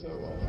So, uh,